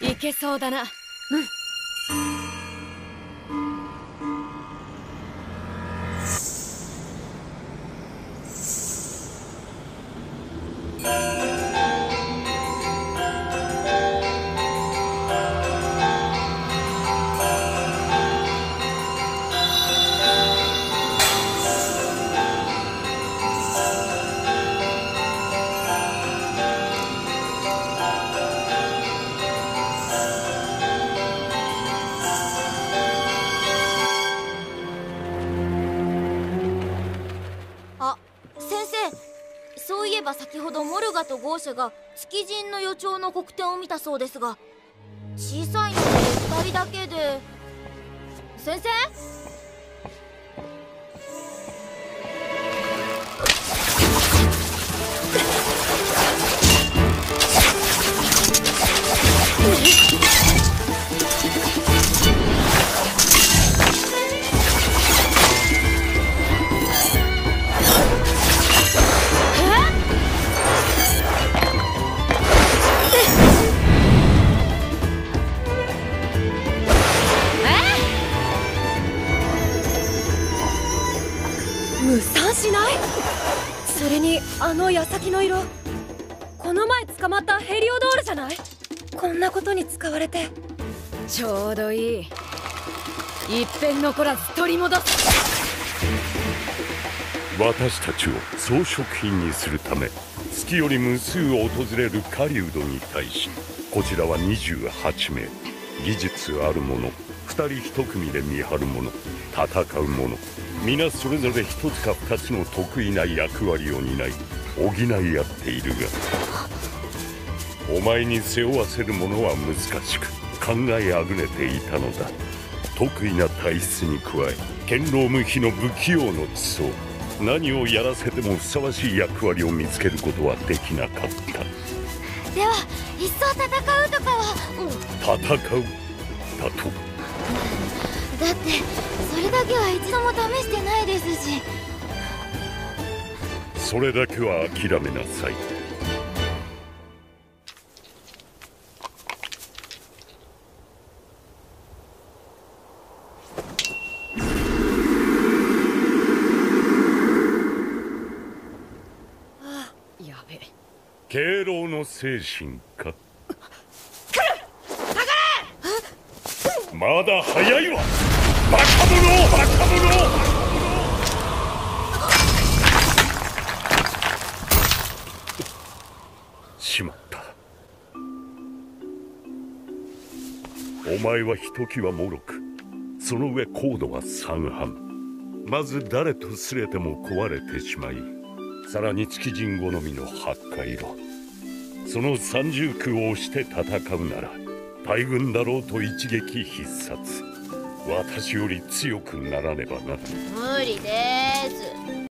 いけそうだな。うん。ば先ほどモルガとゴーシェが月人の予兆の黒点を見たそうですが小さいので2人だけで。先生？無産しない？それにあの矢先の色この前捕まったヘリオドールじゃない？こんなことに使われて。ちょうどいい。一遍残らず取り戻す。私たちを装飾品にするため月より無数訪れる狩人に対しこちらは28名。技術ある者2人1組で見張る者戦う者。皆それぞれ1つか2つの得意な役割を担い補い合っているがお前に背負わせるものは難しく考えあぐねていたのだ。得意な体質に加え堅牢無比の不器用の地層何をやらせてもふさわしい役割を見つけることはできなかった。ではいっそ戦うとかは、うん、戦う。だとだってそれだけは一度も試してないですし。それだけは諦めなさい。やべ。敬老の精神かまだ早いわ。バカ者バカ者しまった。お前はひときわ脆く。その上高度は三半。まず誰とすれても壊れてしまいさらに月人好みの八海色その三重苦を押して戦うなら大軍だろうと一撃必殺。私より強くならねばな無理です。